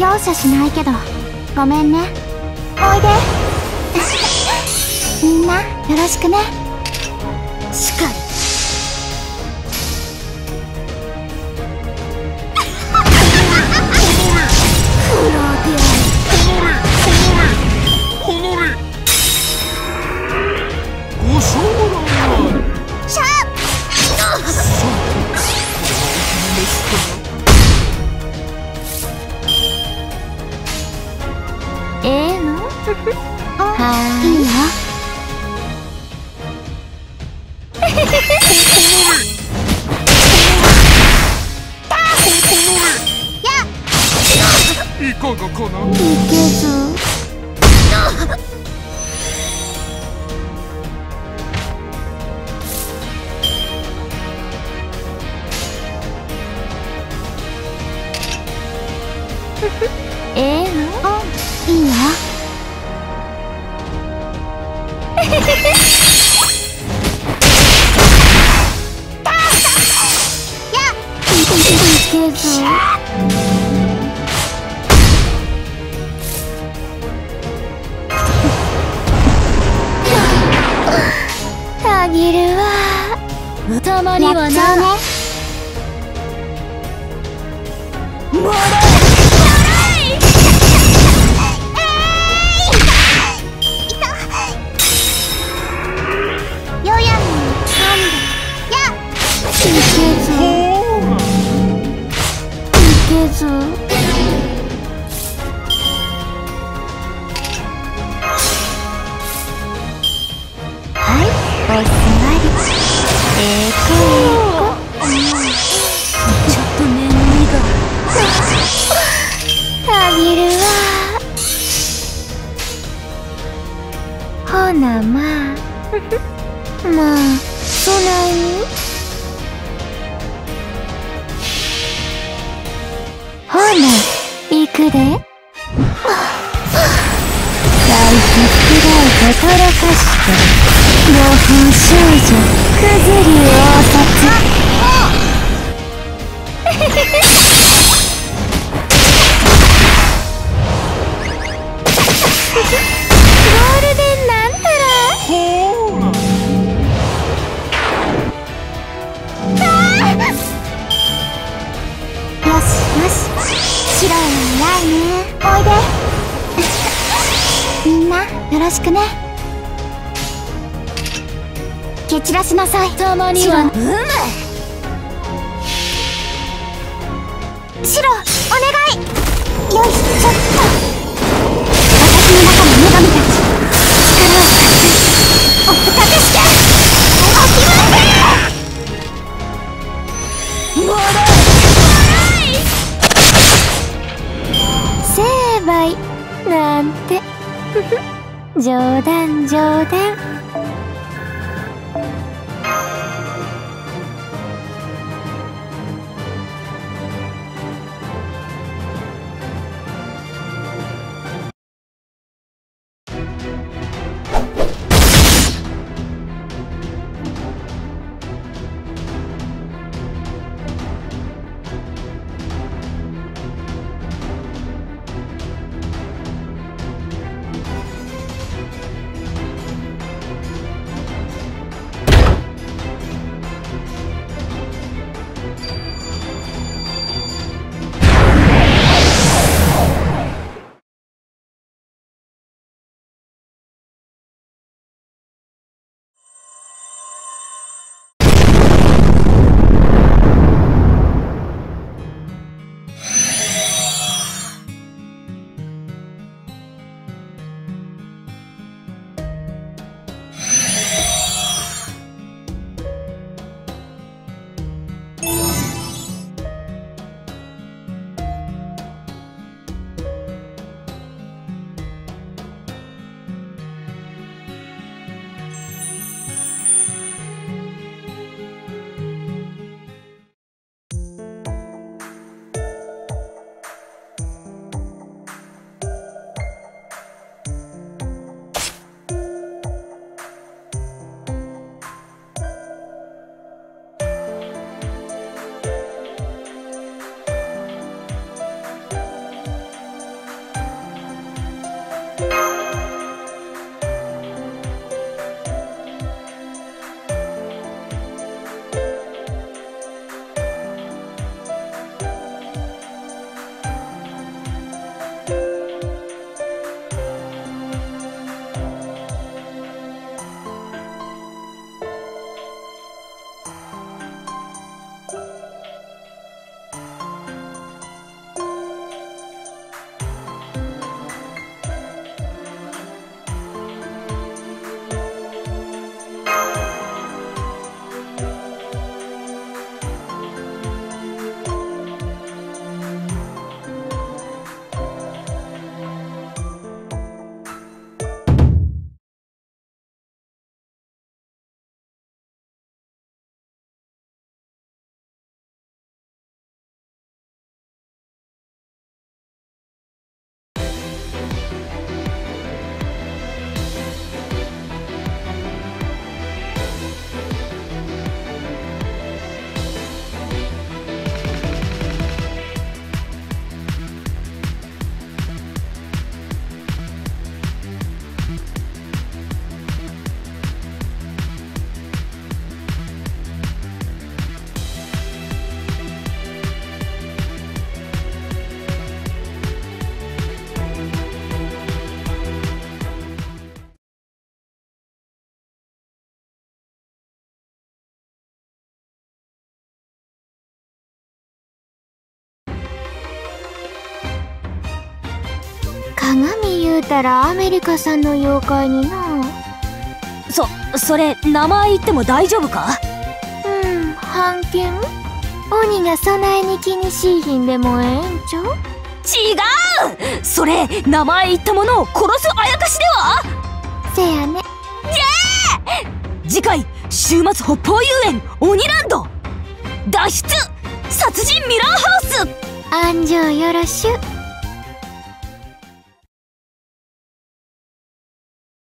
容赦しないけどごめんね。おいで。みんなよろしくね。しかりいいよかなけええのいいよたぎるわたまにはな、ね。おすり。え、え、う、ちょっと眠りがたびるわ。ほなまあ。もうし白いの似合ね。おいで。みんなよろしくね。蹴散らしなさい。共には。うむ白。冗談冗談。言うたらアメリカ産の妖怪にな。そそれ名前言っても大丈夫か？うん半券？鬼が備えに気にしいひんでもええんちゃう？違う！それ名前言ったものを殺すあやかしでは？せやね。次回週末北方遊園鬼ランド！脱出！殺人ミラーハウス！安城よろしゅ